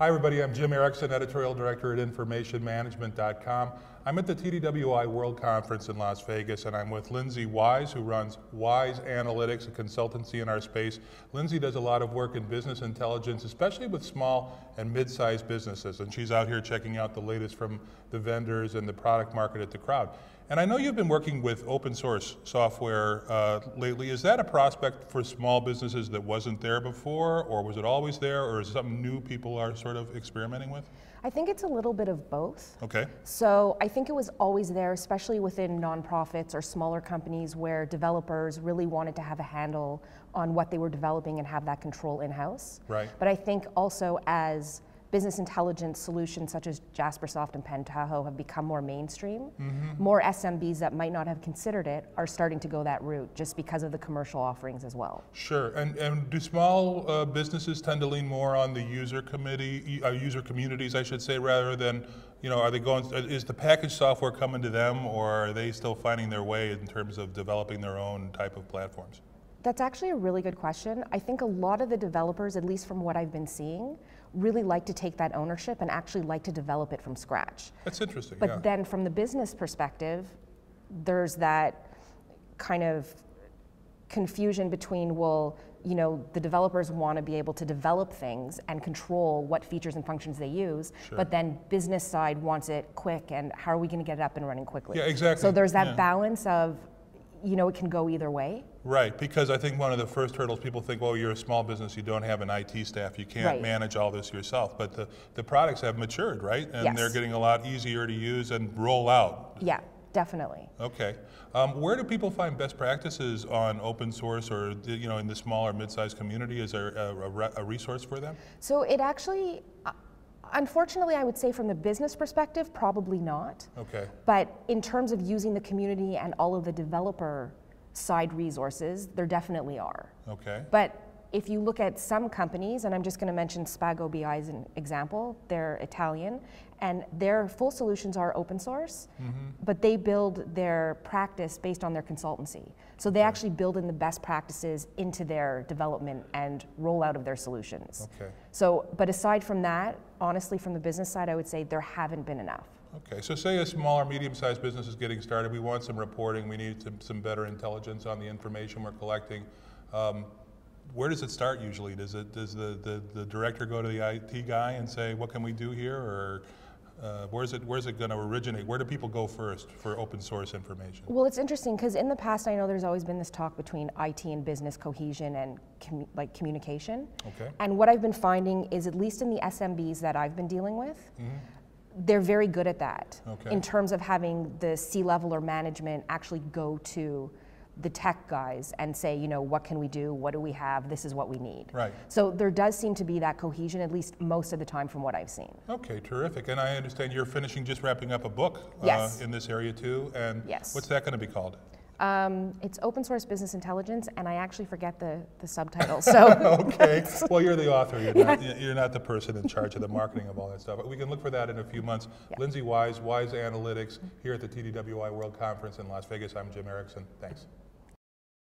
Hi, everybody. I'm Jim Erickson, Editorial Director at InformationManagement.com. I'm at the TDWI World Conference in Las Vegas, and I'm with Lyndsay Wise, who runs Wise Analytics, a consultancy in our space. Lyndsay does a lot of work in business intelligence, especially with small and mid-sized businesses, and she's out here checking out the latest from the vendors and the product market at the crowd. And I know you've been working with open source software uh, lately. Is that a prospect for small businesses that wasn't there before, or was it always there, or is it something new people are sort of experimenting with? I think it's a little bit of both. Okay. So I think it was always there, especially within nonprofits or smaller companies where developers really wanted to have a handle on what they were developing and have that control in house. Right. But I think also as business intelligence solutions such as Jaspersoft and Pentaho have become more mainstream. Mm-hmm. More SMBs that might not have considered it are starting to go that route just because of the commercial offerings as well. Sure. And, and do small uh, businesses tend to lean more on the user committee, uh, user communities, I should say, rather than, you know, are they going, is the package software coming to them or are they still finding their way in terms of developing their own type of platforms? That's actually a really good question. I think a lot of the developers, at least from what I've been seeing, really like to take that ownership and actually like to develop it from scratch. That's interesting. But yeah. then from the business perspective, there's that kind of confusion between, well, you know, the developers want to be able to develop things and control what features and functions they use, Sure. but then business side wants it quick and how are we going to get it up and running quickly? Yeah, exactly. So there's that Yeah. balance of, you know, it can go either way. Right, because I think one of the first hurdles people think, well, you're a small business, you don't have an IT staff, you can't Right. manage all this yourself. But the, the products have matured, right? And Yes. they're getting a lot easier to use and roll out. Yeah, definitely. Okay. Um, where do people find best practices on open source or you know in the small or mid-sized community? Is there a, a re- a resource for them? So it actually, uh, unfortunately, I would say from the business perspective, probably not. Okay. But in terms of using the community and all of the developer side resources, there definitely are. Okay. But if you look at some companies, and I'm just going to mention Spago BI as an example, they're Italian, and their full solutions are open source, but they build their practice based on their consultancy. So they actually build in the best practices into their development and rollout of their solutions. Okay. So, but aside from that, honestly, from the business side, I would say there haven't been enough. Okay, so say a small or medium-sized business is getting started, we want some reporting, we need some, some better intelligence on the information we're collecting. Um, where does it start usually? Does it does the, the, the director go to the IT guy and say, what can we do here, or uh, where's it where's it going to originate? Where do people go first for open source information? Well, it's interesting because in the past, I know there's always been this talk between IT and business cohesion and commu- like communication. Okay. And what I've been finding is, at least in the SMBs that I've been dealing with, they're very good at that Okay. in terms of having the C level or management actually go to the tech guys and say, you know, what can we do? What do we have? This is what we need. Right. So there does seem to be that cohesion, at least most of the time, from what I've seen. Okay, terrific. And I understand you're finishing, just wrapping up a book Yes. uh, in this area too. And Yes. what's that going to be called? Um, it's open source business intelligence, and I actually forget the, the subtitle. So okay. Well, you're the author. You're, not, you're not the person in charge of the marketing of all that stuff. But we can look for that in a few months. Yeah. Lyndsay Wise, Wise Analytics, here at the TDWI World Conference in Las Vegas. I'm Jim Erickson. Thanks.